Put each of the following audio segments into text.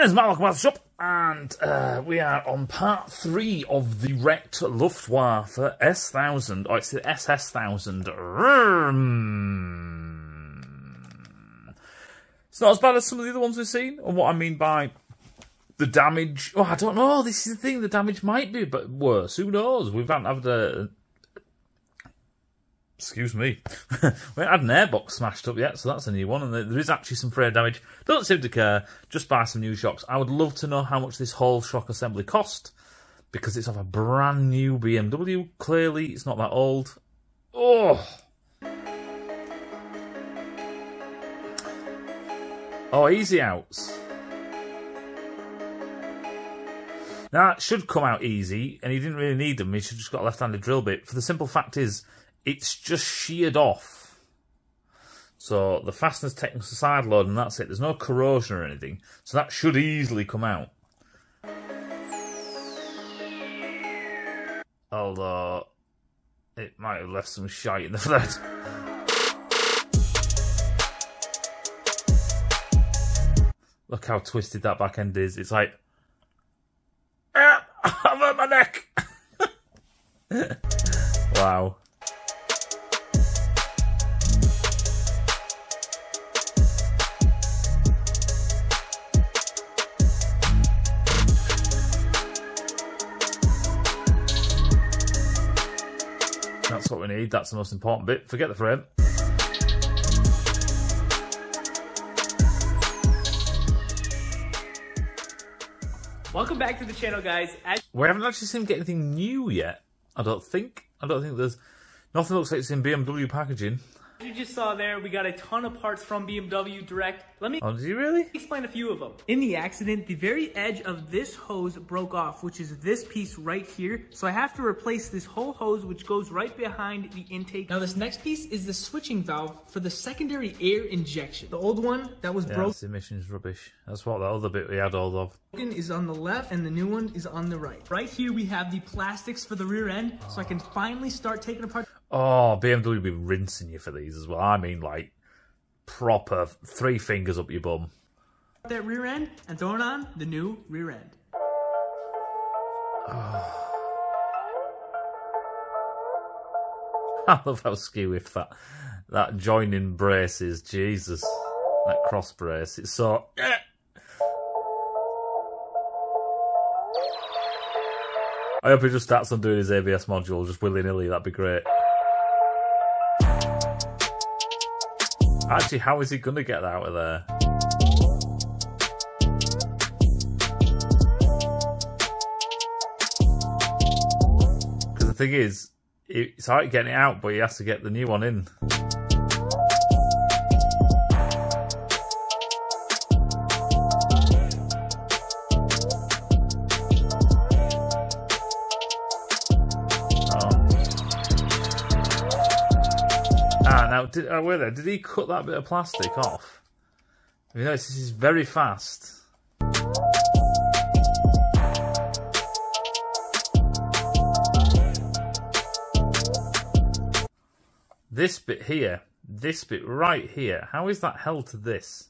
name is Welcome Shop, and uh, we are on part three of the wrecked Luftwaffe S1000, or it's the SS1000. It's not as bad as some of the other ones we've seen, and what I mean by the damage. Oh, I don't know. This is the thing. The damage might be but worse. Who knows? We've had, had a, excuse me, we haven't had an airbox smashed up yet, so that's a new one, and there is actually some frame damage. Don't seem to care, just buy some new shocks. I would love to know how much this whole shock assembly cost, because it's of a brand new BMW. Clearly, it's not that old. Oh! Oh, easy outs. Now, it should come out easy, and he didn't really need them. He should just got a left-handed drill bit. For the simple fact is, it's just sheared off. So the fasteners taken to side load and that's it. There's no corrosion or anything. So that should easily come out. Although it might have left some shite in the thread. Look how twisted that back end is. It's like, ah, I've hurt my neck. wow. That's what we need. That's the most important bit. Forget the frame. Welcome back to the channel, guys. As We haven't actually seen him get anything new yet. I don't think. I don't think there's nothing looks like it's in BMW packaging. You just saw there, we got a ton of parts from BMW Direct. Let me Oh, did he really? explain a few of them. In the accident, the very edge of this hose broke off, which is this piece right here. So I have to replace this whole hose, which goes right behind the intake. Now this next piece is the switching valve for the secondary air injection. The old one that was Yeah, broken this emission's rubbish. That's what the other bit we had all of. is on the left and the new one is on the right. Right here we have the plastics for the rear end, so I can finally start taking apart Oh, BMW will be rinsing you for these as well. I mean, like, proper three fingers up your bum. that rear end and throwing on the new rear end. Oh. I love how skew if that that joining brace is. Jesus. That cross brace. It's so. Eh. I hope he just starts on doing his ABS module just willy nilly. That'd be great. Actually, how is he going to get out of there? Because the thing is, it's hard getting it out, but he has to get the new one in. Ah, now, did, oh, wait there, did he cut that bit of plastic off? You notice this is very fast. This bit here, this bit right here, how is that held to this?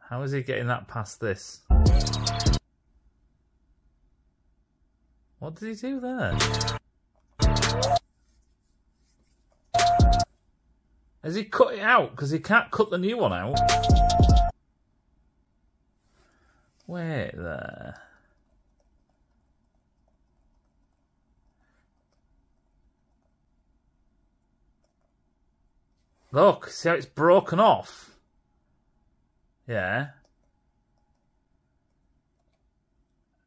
How is he getting that past this? What did he do there? Has he cut it out? Because he can't cut the new one out. Wait there. Look, see how it's broken off? Yeah.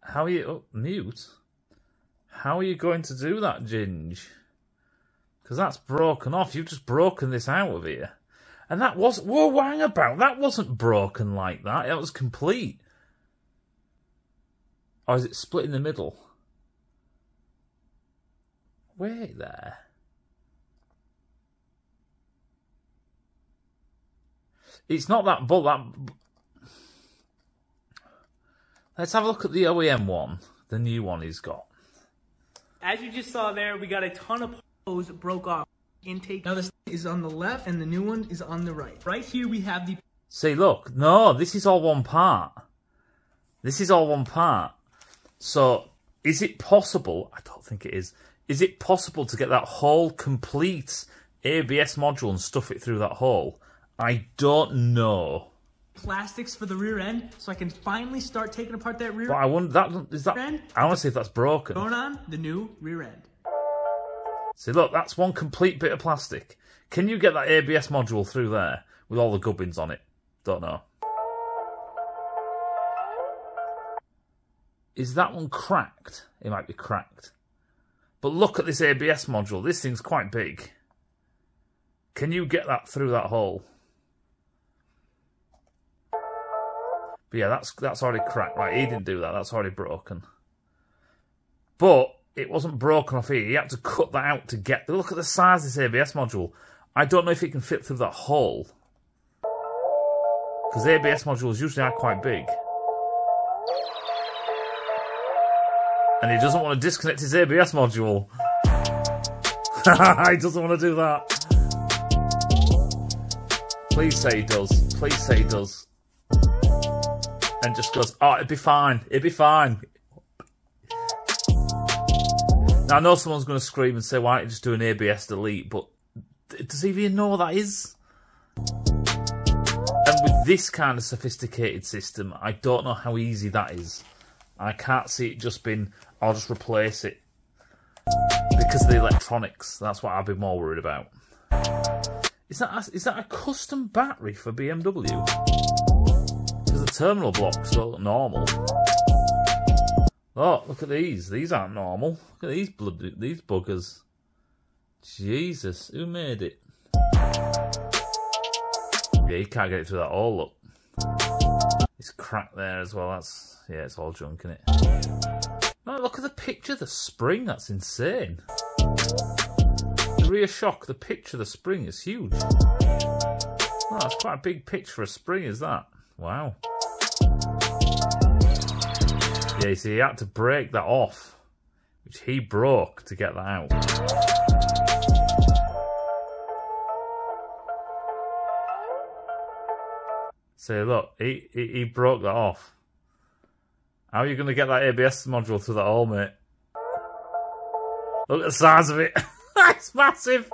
How are you... Oh, mute? How are you going to do that, Ginge? Because that's broken off. You've just broken this out of here. And that wasn't... Whoa, hang about. That wasn't broken like that. It was complete. Or is it split in the middle? Wait there. It's not that bull. That let's have a look at the OEM one, the new one he's got. As you just saw there, we got a ton of hose broke off. intake. Now this is on the left and the new one is on the right. Right here we have the... See, look. No, this is all one part. This is all one part. So, is it possible? I don't think it is. Is it possible to get that whole complete ABS module and stuff it through that hole? I don't know. Plastics for the rear end, so I can finally start taking apart that rear But I wonder that is that. end. I want to see if that's broken. Going on the new rear end. See, look, that's one complete bit of plastic. Can you get that ABS module through there with all the gubbins on it? Don't know. Is that one cracked? It might be cracked. But look at this ABS module. This thing's quite big. Can you get that through that hole? But yeah, that's that's already cracked. Right, he didn't do that. That's already broken. But it wasn't broken off here. He had to cut that out to get... Look at the size of this ABS module. I don't know if it can fit through that hole. Because ABS modules usually are quite big. And he doesn't want to disconnect his ABS module. he doesn't want to do that. Please say he does. Please say he does. And just goes, oh, it'd be fine. It'd be fine. Now, I know someone's going to scream and say, why don't you just do an ABS delete? But does he even know what that is? And with this kind of sophisticated system, I don't know how easy that is. I can't see it just being, I'll just replace it. Because of the electronics. That's what I'd be more worried about. Is that a, is that a custom battery for BMW? Terminal blocks don't normal. Oh, look at these. These aren't normal. Look at these blood, these buggers. Jesus, who made it? Yeah, you can't get it through that hole, look. It's cracked there as well. That's, yeah, it's all junk in it. Oh, look at the picture the spring. That's insane. The rear shock, the picture of the spring is huge. Oh, that's quite a big pitch for a spring, is that? Wow. Yeah, you see, he had to break that off, which he broke to get that out. So look, he, he, he broke that off. How are you going to get that ABS module through that hole, mate? Look at the size of it. it's massive.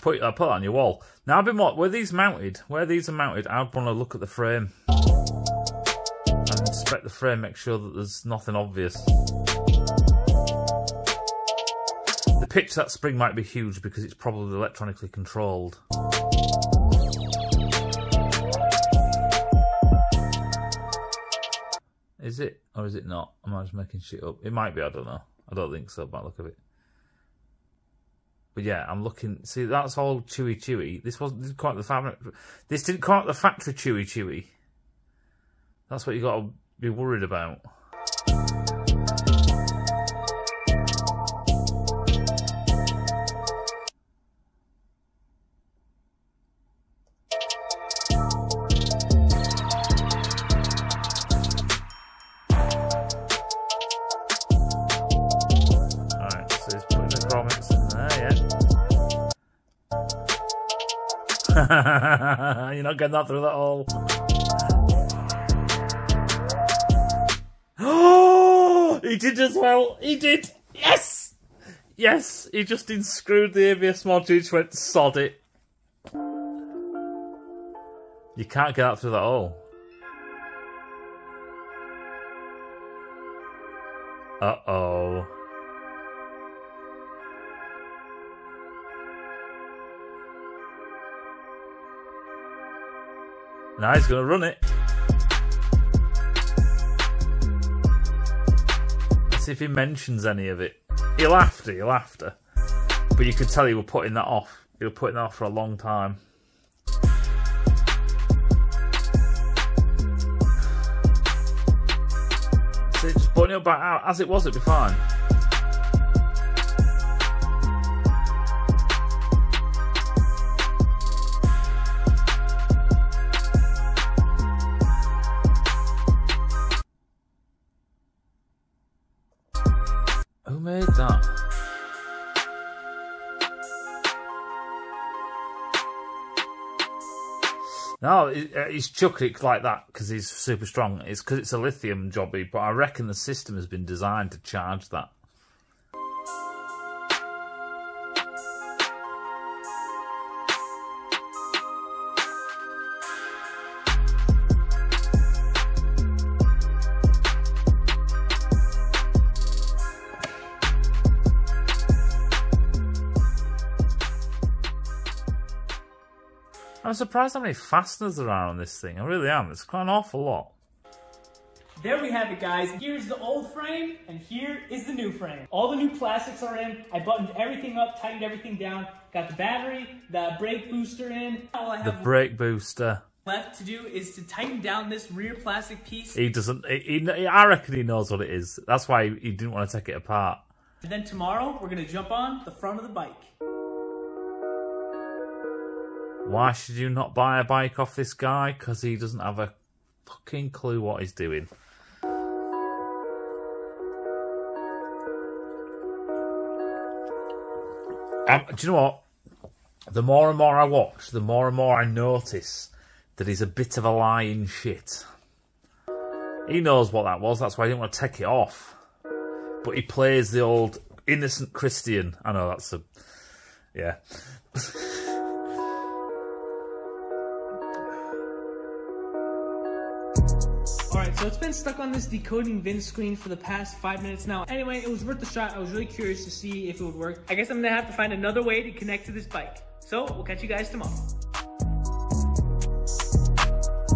Put I put it on your wall. Now I've been what? Where these mounted? Where these are mounted, I'd want to look at the frame and inspect the frame, make sure that there's nothing obvious. The pitch that spring might be huge because it's probably electronically controlled. Is it or is it not? Am I just making shit up? It might be. I don't know. I don't think so. By the look of it. But yeah, I'm looking. See, that's all chewy chewy. This wasn't this quite the fabric. This didn't quite the factory chewy chewy. That's what you got to be worried about. Getting that through that hole. Oh, he did as well. He did. Yes, yes. He just unscrewed the ABS module. Just went sod it. You can't get out through that hole. Uh Now he's gonna run it. Let's see if he mentions any of it. He'll to, he'll to. But you could tell he was putting that off. He was putting that off for a long time. See, just putting it back out as it was, it'd be fine. Uh, he's chucked it like that because he's super strong. It's because it's a lithium jobby, but I reckon the system has been designed to charge that. I'm surprised how many fasteners there are on this thing. I really am. It's quite an awful lot. There we have it, guys. Here's the old frame, and here is the new frame. All the new plastics are in. I buttoned everything up, tightened everything down, got the battery, the brake booster in. All I The brake booster. left to do is to tighten down this rear plastic piece. He doesn't. He, he, I reckon he knows what it is. That's why he, he didn't want to take it apart. And then tomorrow, we're gonna jump on the front of the bike. Why should you not buy a bike off this guy? Because he doesn't have a fucking clue what he's doing. Um, do you know what? The more and more I watch, the more and more I notice that he's a bit of a lying shit. He knows what that was, that's why he didn't want to take it off. But he plays the old innocent Christian. I know that's a. Yeah. so it's been stuck on this decoding VIN screen for the past five minutes now. Anyway, it was worth the shot. I was really curious to see if it would work. I guess I'm gonna have to find another way to connect to this bike. So, we'll catch you guys tomorrow.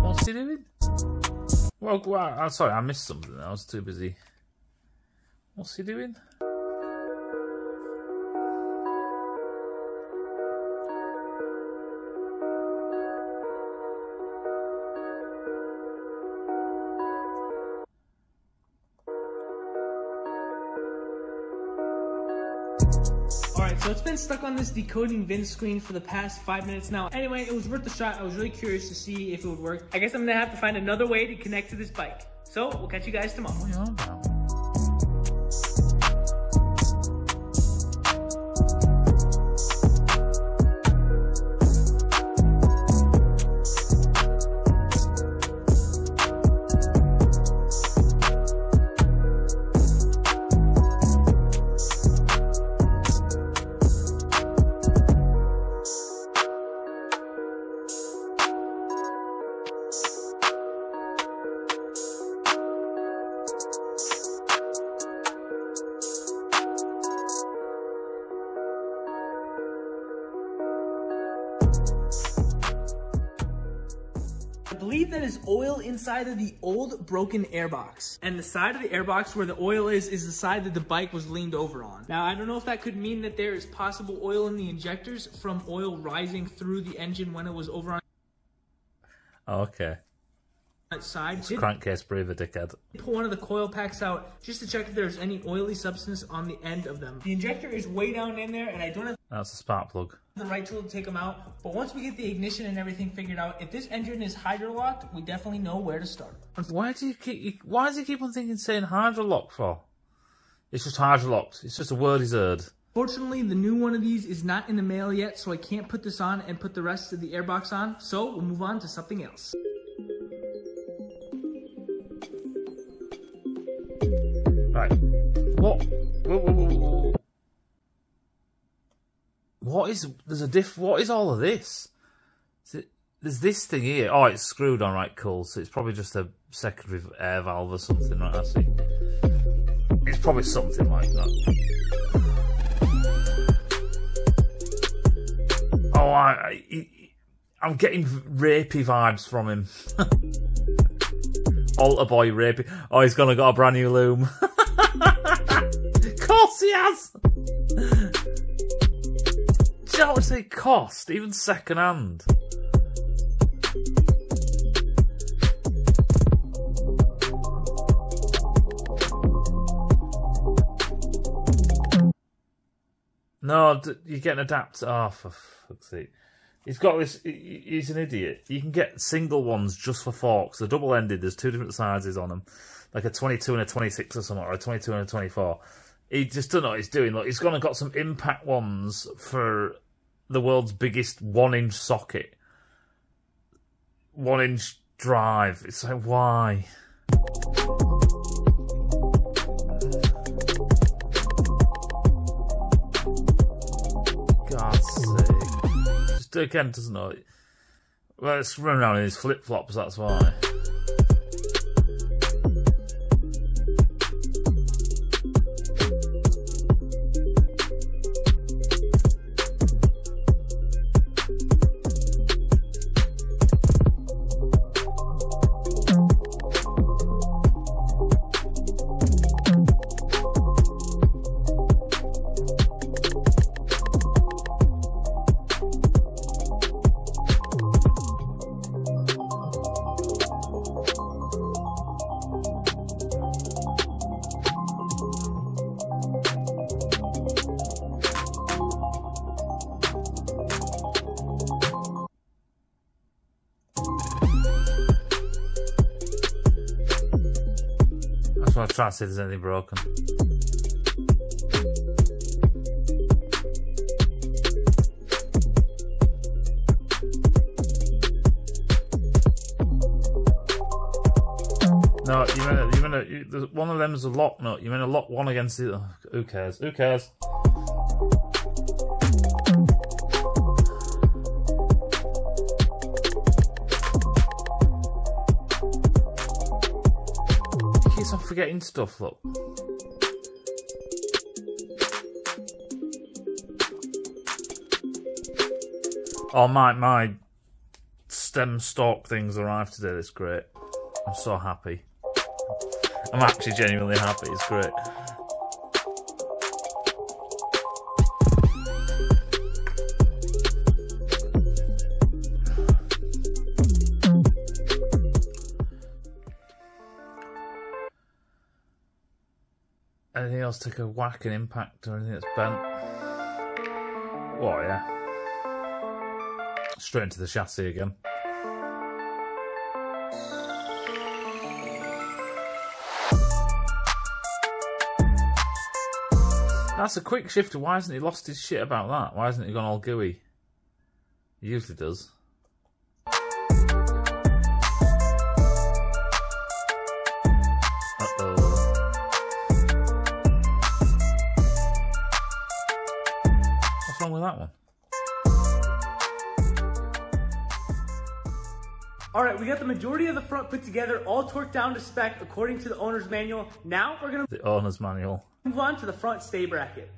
What's he doing? Well, well I'm sorry, I missed something. I was too busy. What's he doing? Been stuck on this decoding VIN screen for the past five minutes now. Anyway, it was worth the shot. I was really curious to see if it would work. I guess I'm gonna have to find another way to connect to this bike. So, we'll catch you guys tomorrow. Oh, inside of the old broken airbox. And the side of the airbox where the oil is, is the side that the bike was leaned over on. Now, I don't know if that could mean that there is possible oil in the injectors from oil rising through the engine when it was over on Oh, okay. side. Crankcase breather, dickhead. pull one of the coil packs out just to check if there's any oily substance on the end of them. The injector is way down in there and I don't have That's a spark plug. The right tool to take them out. But once we get the ignition and everything figured out, if this engine is hydrolocked, we definitely know where to start. Why do you keep? Why does he keep on thinking saying hydrolock for? It's just hydrolocked. It's just a word he's heard. Fortunately, the new one of these is not in the mail yet, so I can't put this on and put the rest of the airbox on. So we'll move on to something else. What is? There's a diff. What is all of this? Is it, there's this thing here. Oh, it's screwed on. Right, cool. So it's probably just a secondary air valve or something. Right, I see. It's probably something like that. Oh, I, I he- I'm getting rapey vibes from him. Altar boy rapey. Oh, he's gonna got a brand new loom. of course he has. Do you know they cost, even second hand? No, you get an adapter. Oh, for fuck's sake. He's got this. he- he- He's an idiot. You can get single ones just for forks. They're double ended. There's two different sizes on them, like a 22 and a 26 or something, or a 22 and a 24. He just don't know what he's doing. Look, he's gone and got some impact ones for the world's biggest one inch socket. one inch drive. It's like, why? God's sake. Just again, doesn't know. Well, it's running around in his flip flops, that's why. That's what I try to see if there's anything broken. No, you meant you meant you, one of them is a lock nut. You mean a lock one against the. Oh, who cares? Who cares? Forgetting stuff. Look. Oh my my stem stalk things arrived today. That's great. I'm so happy. I'm actually genuinely happy. It's great. Take a whack and impact or anything that's bent? Oh yeah. Straight into the chassis again. That's a quick shifter. Why hasn't he lost his shit about that? Why hasn't he gone all gooey? He usually does. That one? All right, we got the majority of the front put together, all torqued down to spec according to the owner's manual. Now we're gonna The owner's manual. move on to the front stay bracket.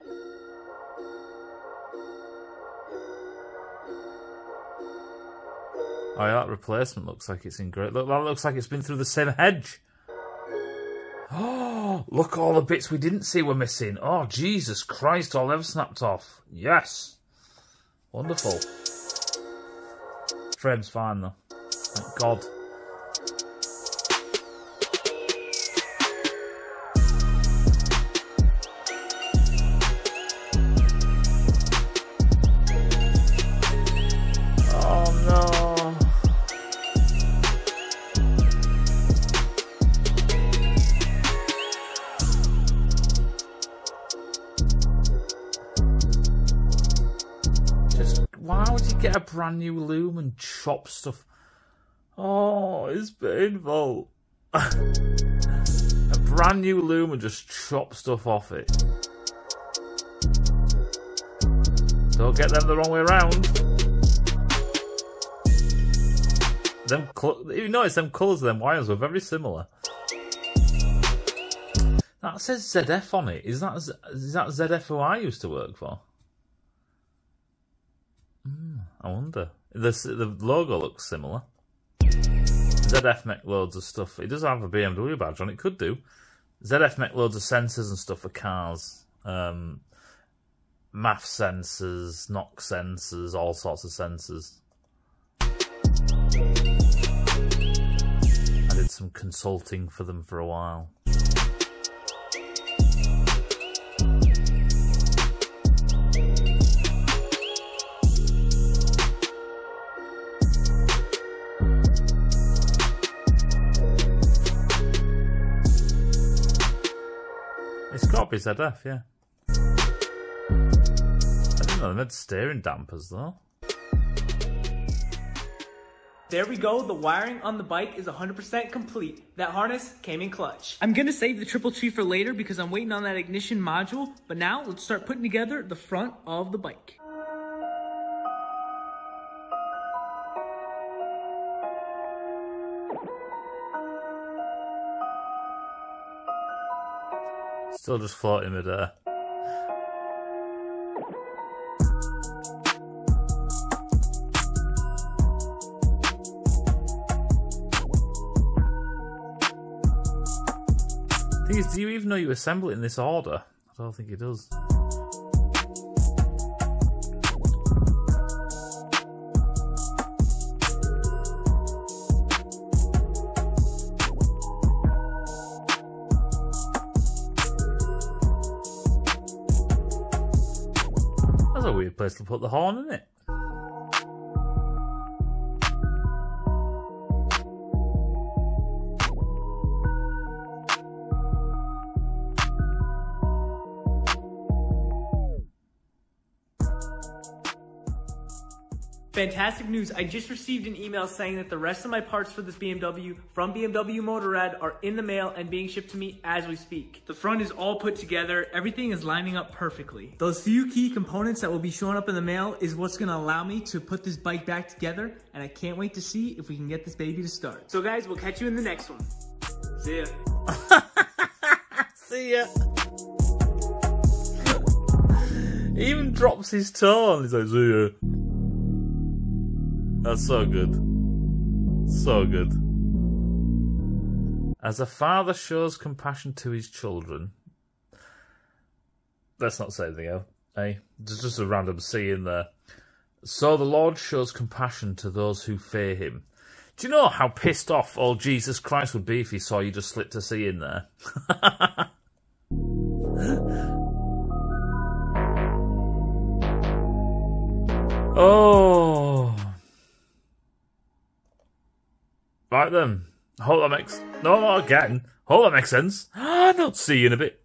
Oh, yeah, that replacement looks like it's in great. Look, that looks like it's been through the same hedge. Oh, look, all the bits we didn't see were missing. Oh, Jesus Christ, all them snapped off. Yes. Wonderful. Frame's fine, though. Thank God. Brand new loom and chop stuff? Oh, it's painful. a brand new loom and just chop stuff off it. Don't get them the wrong way around. Them, you notice them colours of them wires were very similar. That says ZF on it. Is that is that ZF who I used to work for? I wonder. The the logo looks similar. ZF make loads of stuff. It doesn't have a BMW badge on it. Could do. ZF make loads of sensors and stuff for cars. Um, MAF sensors, NOx sensors, all sorts of sensors. I did some consulting for them for a while. It's got to be ZF, yeah. I didn't know they made steering dampers though. There we go. The wiring on the bike is 100% complete. That harness came in clutch. I'm gonna save the triple tree for later because I'm waiting on that ignition module. But now let's start putting together the front of the bike. Still just floating midair. Thing is, do you even know you assemble it in this order? I don't think it does. Put the horn, isn't it? Fantastic news. I just received an email saying that the rest of my parts for this BMW from BMW Motorrad are in the mail and being shipped to me as we speak. The front is all put together. Everything is lining up perfectly. Those few key components that will be showing up in the mail is what's gonna allow me to put this bike back together and I can't wait to see if we can get this baby to start. So guys, we'll catch you in the next one. See ya. See ya. he even drops his tone. He's like, see ya. That's so good. So good. As a father shows compassion to his children. Let's not say anything else. Eh? There's just a random C in there. So the Lord shows compassion to those who fear him. Do you know how pissed off old Jesus Christ would be if he saw you just slipped a C in there? oh. Right then. Hope that makes no not again. Hope that makes sense. Not see you in a bit.